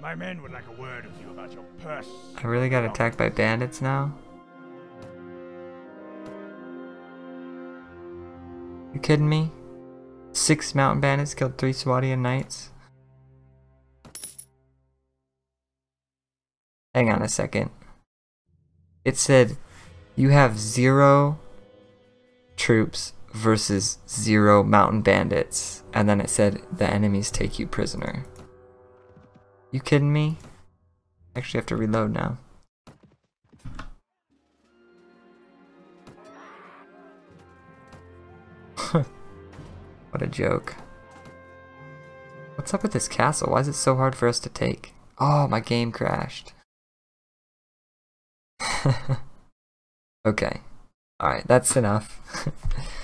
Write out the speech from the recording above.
My men would like a word with you about your purse. I really got attacked by bandits now? You kidding me? Six mountain bandits killed three Swadian knights? Hang on a second. It said you have zero troops versus zero mountain bandits. And then it said the enemies take you prisoner. You kidding me? I actually have to reload now. what a joke. What's up with this castle? Why is it so hard for us to take? Oh, my game crashed. okay. Alright, that's enough.